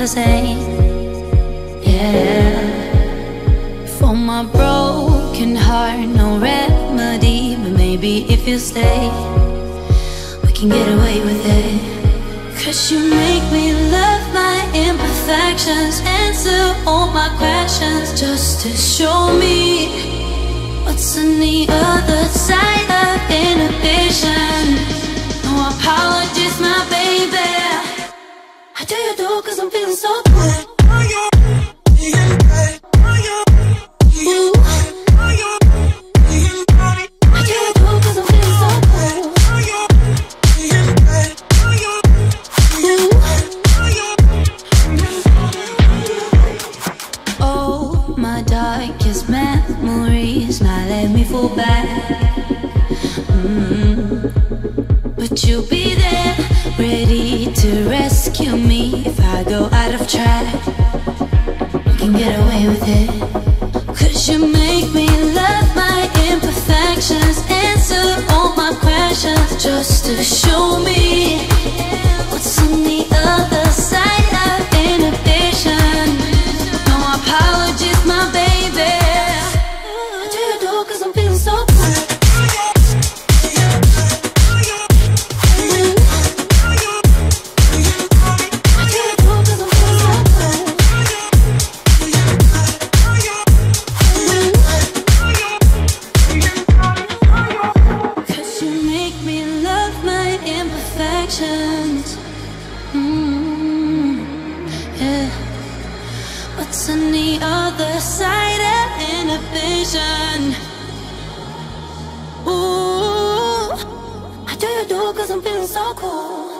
the same. Yeah. For my broken heart, no remedy. But maybe if you stay, we can get away with it. Cause you make me love my imperfections, answer all my questions just to show me what's on the other side of inhibition. So good. Oh, my darkest memories now let me fall back. Mm. But you'll be there, ready to rescue me Go out of track. We can get away with it. Cause you make me love my imperfections, answer all my questions just to show do you do cause I'm feeling so cool.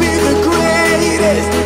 Be the greatest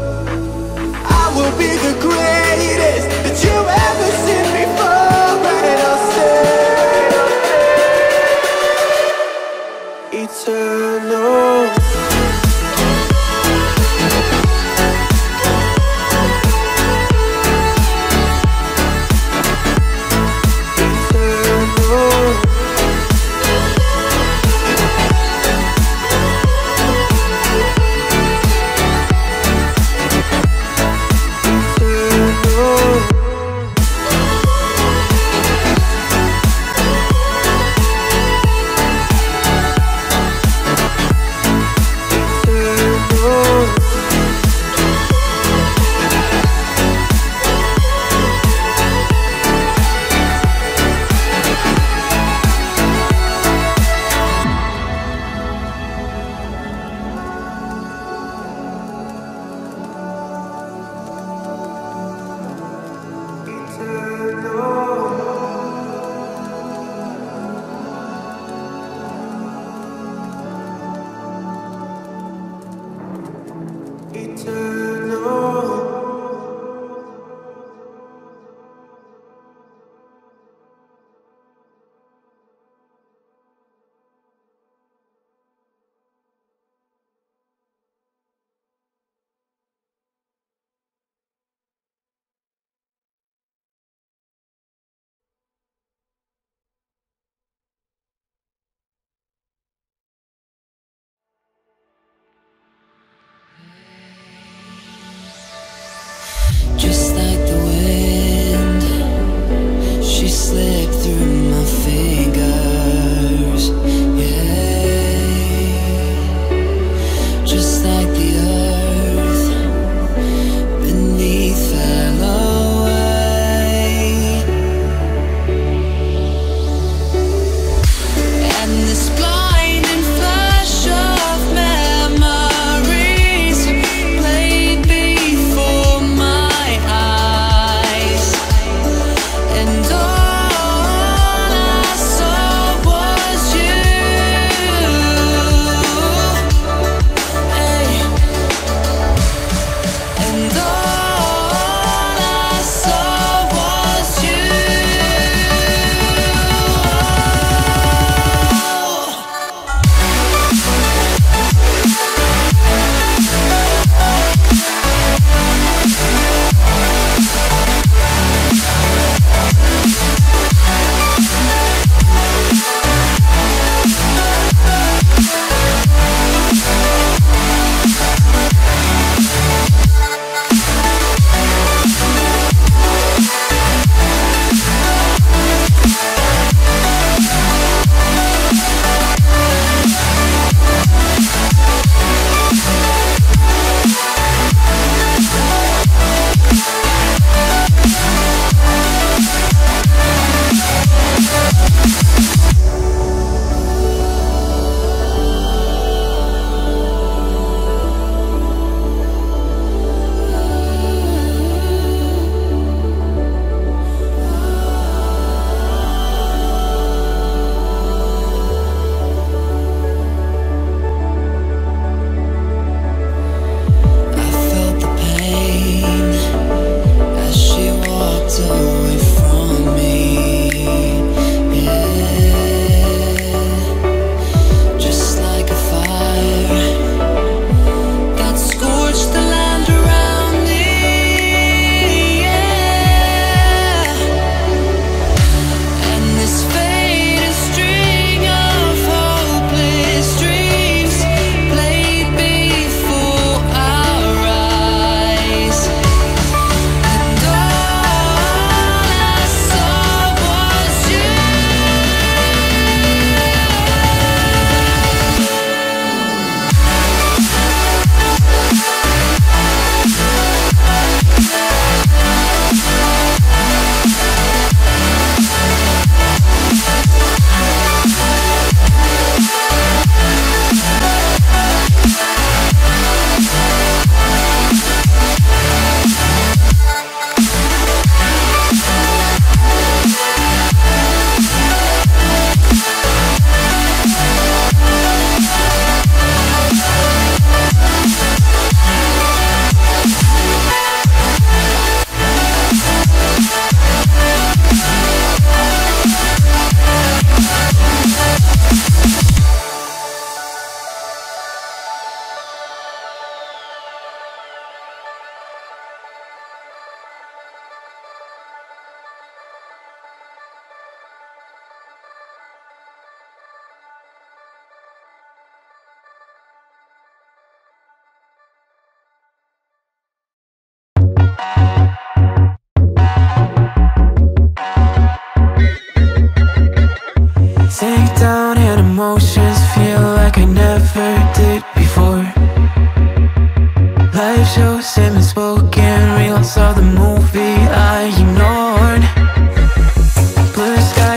Eternal.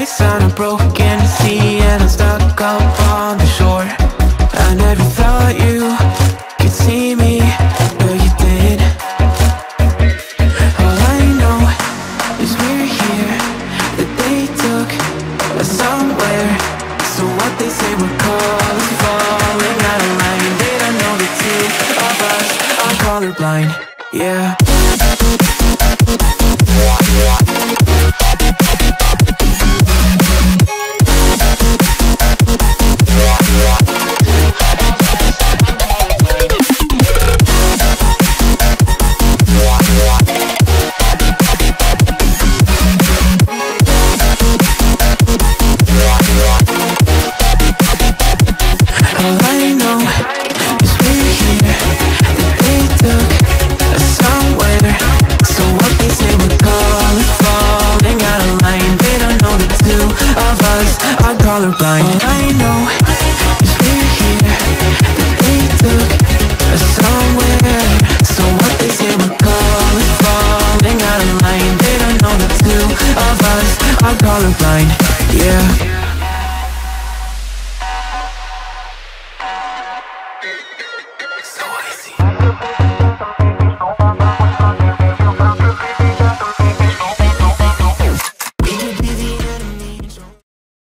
Skies on a broken sea and I'm stuck up on the shore. I never thought you could see me, but you did. All I know is we're here, that they took us somewhere. So what they say we're called falling out of line. They don't know the two of us. Are colorblind, yeah colorblind.